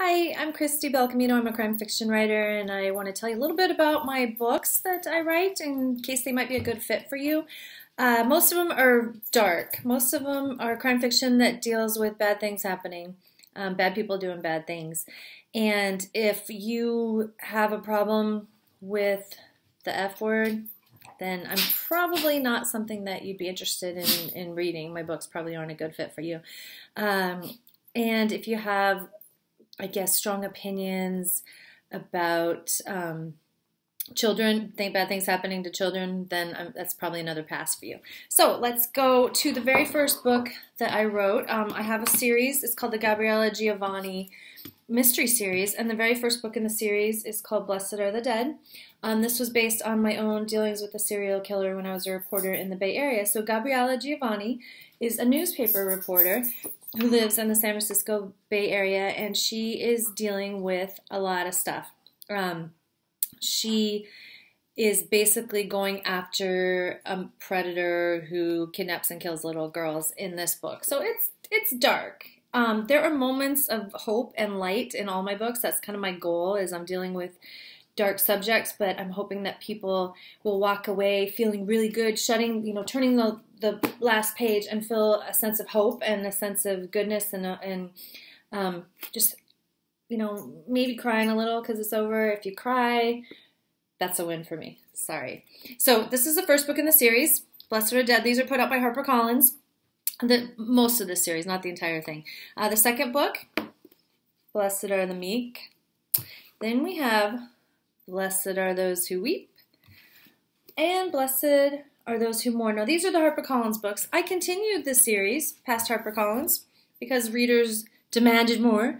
Hi, I'm Kristi Belcamino. I'm a crime fiction writer, and I want to tell you a little bit about my books that I write in case they might be a good fit for you. Uh, most of them are dark. Most of them are crime fiction that deals with bad things happening, um, bad people doing bad things. And if you have a problem with the F word, then I'm probably not something that you'd be interested in, in reading. My books probably aren't a good fit for you. Um, and if you have I guess, strong opinions about um, children, think bad things happening to children, then um, that's probably another pass for you. So let's go to the very first book that I wrote. Um, I have a series. It's called the Gabriella Giovanni Mystery Series, and the very first book in the series is called Blessed Are the Dead. Um, this was based on my own dealings with a serial killer when I was a reporter in the Bay Area. So Gabriella Giovanni is a newspaper reporter who lives in the San Francisco Bay Area, and she is dealing with a lot of stuff. Um, she is basically going after a predator who kidnaps and kills little girls in this book. So it's it's dark. Um, there are moments of hope and light in all my books. That's kind of my goal. Is I'm dealing with dark subjects, but I'm hoping that people will walk away feeling really good, shutting, you know, turning the, the last page and feel a sense of hope and a sense of goodness and, uh, and um, just, you know, maybe crying a little because it's over. If you cry, that's a win for me. Sorry. So this is the first book in the series, Blessed Are Dead. These are put out by HarperCollins. The most of the series, not the entire thing. Uh, the second book, Blessed Are the Meek. Then we have Blessed are those who weep, and blessed are those who mourn. Now, these are the HarperCollins books. I continued this series past HarperCollins because readers demanded more.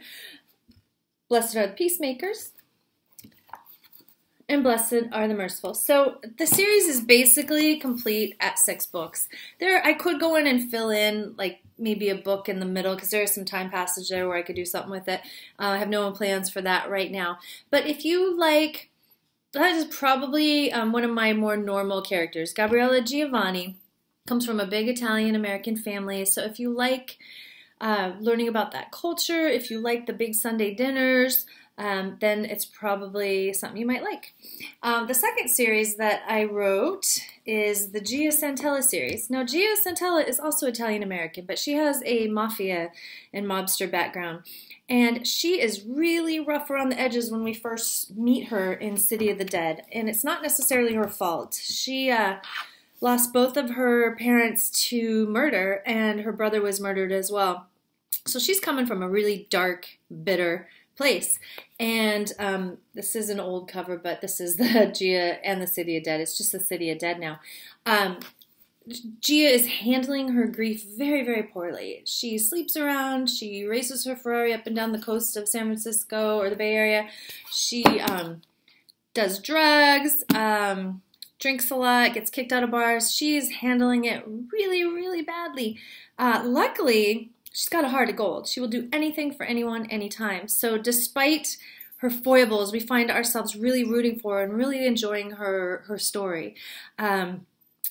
Blessed are the peacemakers, and blessed are the merciful. So the series is basically complete at six books. There, I could go in and fill in like maybe a book in the middle because there is some time passage there where I could do something with it. Uh, I have no plans for that right now. But if you like that is probably um, one of my more normal characters. Gabriella Giovanni comes from a big Italian American family. So if you like uh, learning about that culture, if you like the big Sunday dinners, um, then it's probably something you might like. Um, the second series that I wrote is the Gia Santella series. Now, Gia Santella is also Italian American, but she has a mafia and mobster background. And she is really rough around the edges when we first meet her in City of the Dead. And it's not necessarily her fault. She uh, lost both of her parents to murder, and her brother was murdered as well. So she's coming from a really dark, bitter place. And um, this is an old cover, but this is the Gia and the City of Dead. It's just the City of Dead now. Um, Gia is handling her grief very, very poorly. She sleeps around. She races her Ferrari up and down the coast of San Francisco or the Bay Area. She um, does drugs, um, drinks a lot, gets kicked out of bars. She's handling it really, really badly. Uh, luckily, she's got a heart of gold. She will do anything for anyone, anytime. So, despite her foibles, we find ourselves really rooting for and really enjoying her her story. Um,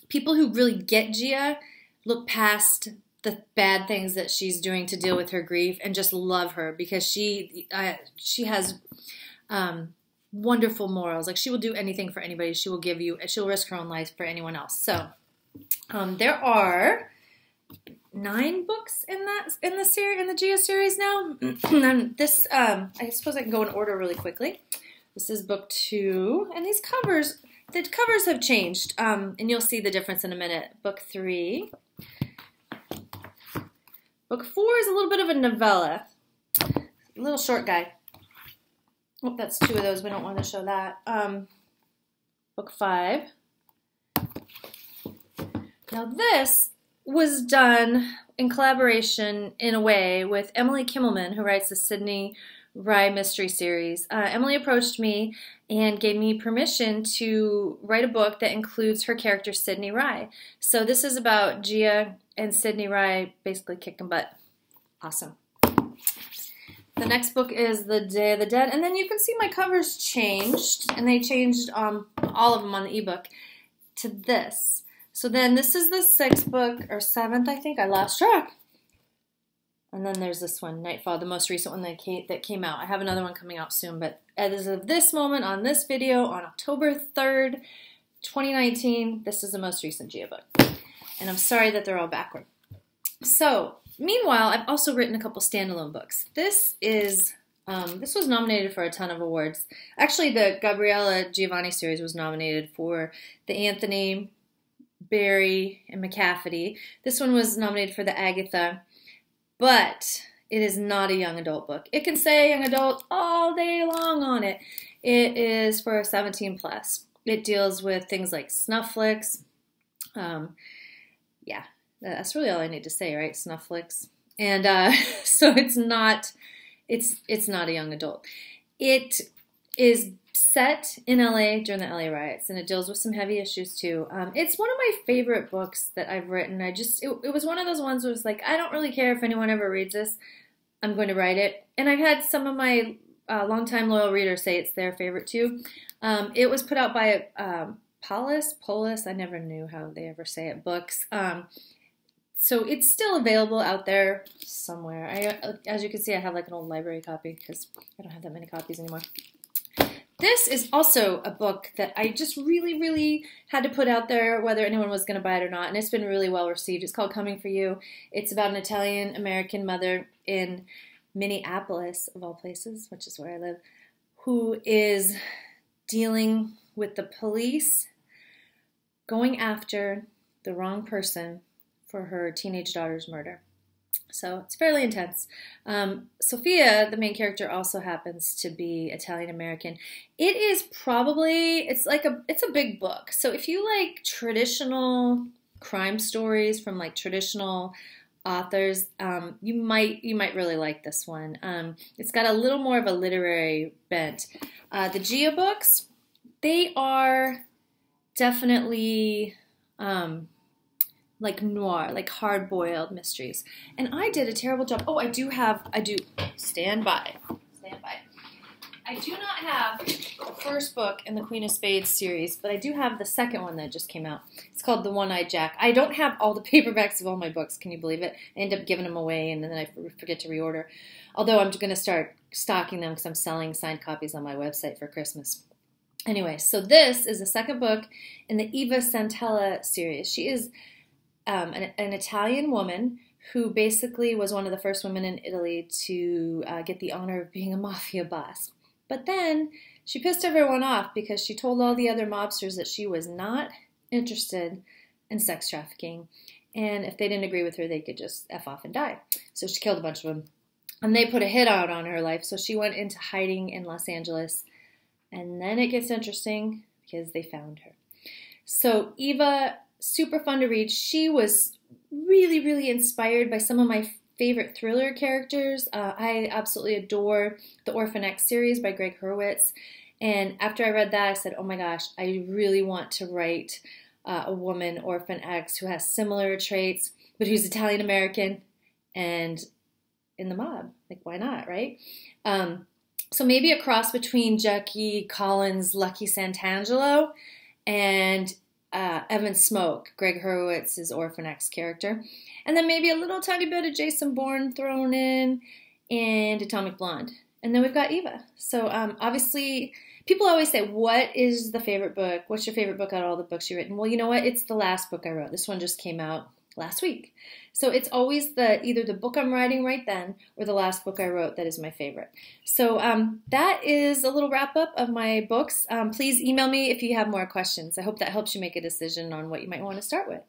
people who really get Gia look past the bad things that she's doing to deal with her grief and just love her because she uh, she has um, wonderful morals. Like she will do anything for anybody. She will give you. She'll risk her own life for anyone else. So um, there are nine books in that in the series in the Gia series now. and this um, I suppose I can go in order really quickly. This is book two, and these covers the covers have changed, um, and you'll see the difference in a minute. Book three. Book four is a little bit of a novella. A little short guy. Oh, that's two of those. We don't want to show that. Um, book five. Now this was done in collaboration, in a way, with Emily Kimelman, who writes the Sydney Rye Mystery Series. Uh, Emily approached me and gave me permission to write a book that includes her character Sydney Rye. So this is about Gia and Sydney Rye basically kicking butt. Awesome. The next book is The Day of the Dead, and then you can see my covers changed, and they changed um, all of them on the ebook to this. So then this is the sixth book, or seventh, I think. I lost track. And then there's this one, Nightfall, the most recent one that came, that came out. I have another one coming out soon, but as of this moment on this video, on October 3rd, 2019, this is the most recent Gia book. And I'm sorry that they're all backward. So, meanwhile, I've also written a couple standalone books. This is um, this was nominated for a ton of awards. Actually, the Gabriella Giovanni series was nominated for the Anthony, Barry, and Macavity. This one was nominated for the Agatha, but it is not a young adult book. It can say young adult all day long on it. It is for 17 plus. It deals with things like snuff flicks. Um, yeah, that's really all I need to say, right? Snuff flicks. And uh, so it's not it's it's not a young adult. It is set in LA during the LA riots, and it deals with some heavy issues too. Um, it's one of my favorite books that I've written. I just it, it was one of those ones where it's like I don't really care if anyone ever reads this. I'm going to write it, and I've had some of my uh, longtime loyal readers say it's their favorite too. Um, it was put out by um, Paulus, Polis, I never knew how they ever say it, books. Um, so it's still available out there somewhere. I, as you can see, I have like an old library copy because I don't have that many copies anymore. Is also a book that I just really, really had to put out there, whether anyone was going to buy it or not, and it's been really well received. It's called Coming for You. It's about an Italian American mother in Minneapolis, of all places, which is where I live, who is dealing with the police going after the wrong person for her teenage daughter's murder. So it's fairly intense. Um, Sophia, the main character, also happens to be Italian American. It is probably it's like a it's a big book. So if you like traditional crime stories from like traditional authors, um, you might you might really like this one. Um, it's got a little more of a literary bent. Uh, the Gia books, they are definitely um, like noir, like hard boiled mysteries. And I did a terrible job. Oh, I do have, I do, stand by, stand by. I do not have the first book in the Queen of Spades series, but I do have the second one that just came out. It's called The One Eyed Jack. I don't have all the paperbacks of all my books. Can you believe it? I end up giving them away and then I forget to reorder. Although I'm going to start stocking them because I'm selling signed copies on my website for Christmas. Anyway, so this is the second book in the Eva Santella series. She is um, an, an, Italian woman who basically was one of the first women in Italy to uh, get the honor of being a mafia boss. But then she pissed everyone off because she told all the other mobsters that she was not interested in sex trafficking. And if they didn't agree with her, they could just F off and die. So she killed a bunch of them. And they put a hit out on her life. So she went into hiding in Los Angeles. And then it gets interesting because they found her. So Eva super fun to read. She was really, really inspired by some of my favorite thriller characters. Uh, I absolutely adore the Orphan X series by Greg Hurwitz. And after I read that, I said, oh my gosh, I really want to write uh, a woman, Orphan X, who has similar traits, but who's Italian American and in the mob. Like, why not, right? Um, so maybe a cross between Jackie Collins' Lucky Santangelo and uh, Evan Smoak, Greg Hurwitz's Orphan X character, and then maybe a little tiny bit of Jason Bourne thrown in, and Atomic Blonde. And then we've got Eva. So um, obviously, people always say, "What is the favorite book? What's your favorite book out of all the books you've written?" Well, you know what? It's the last book I wrote. This one just came out last week. So it's always the either the book I'm writing right then or the last book I wrote that is my favorite. So um, that is a little wrap up of my books. Um, please email me if you have more questions. I hope that helps you make a decision on what you might want to start with.